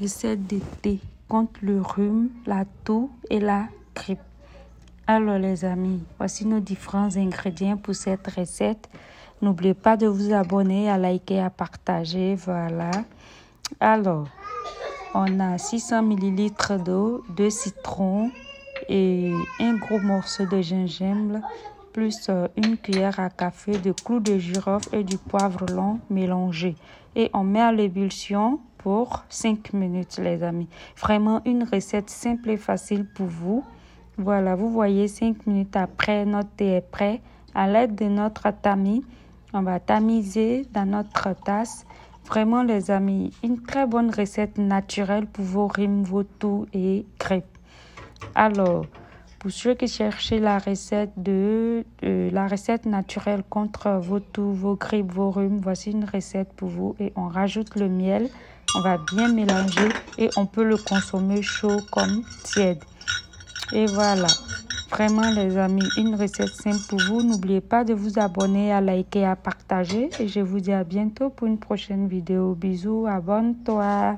recette de thé contre le rhume, la toux et la grippe. Alors les amis, voici nos différents ingrédients pour cette recette. N'oubliez pas de vous abonner, à liker, à partager. Voilà. Alors, on a 600 ml d'eau, 2 citrons et un gros morceau de gingembre, plus euh, une cuillère à café de clous de girofle et du poivre long mélangé. Et on met à l'ébullition pour 5 minutes, les amis. Vraiment une recette simple et facile pour vous. Voilà, vous voyez, 5 minutes après, notre thé est prêt. À l'aide de notre tamis, on va tamiser dans notre tasse. Vraiment, les amis, une très bonne recette naturelle pour vos rimes, vos toux et crêpes. Alors, pour ceux qui cherchent la recette de la recette naturelle contre vos toux, vos grippes, vos rhumes, voici une recette pour vous et on rajoute le miel. On va bien mélanger et on peut le consommer chaud comme tiède. Et voilà. Vraiment les amis, une recette simple pour vous. N'oubliez pas de vous abonner, à liker, à partager. Et je vous dis à bientôt pour une prochaine vidéo. Bisous, abonne-toi.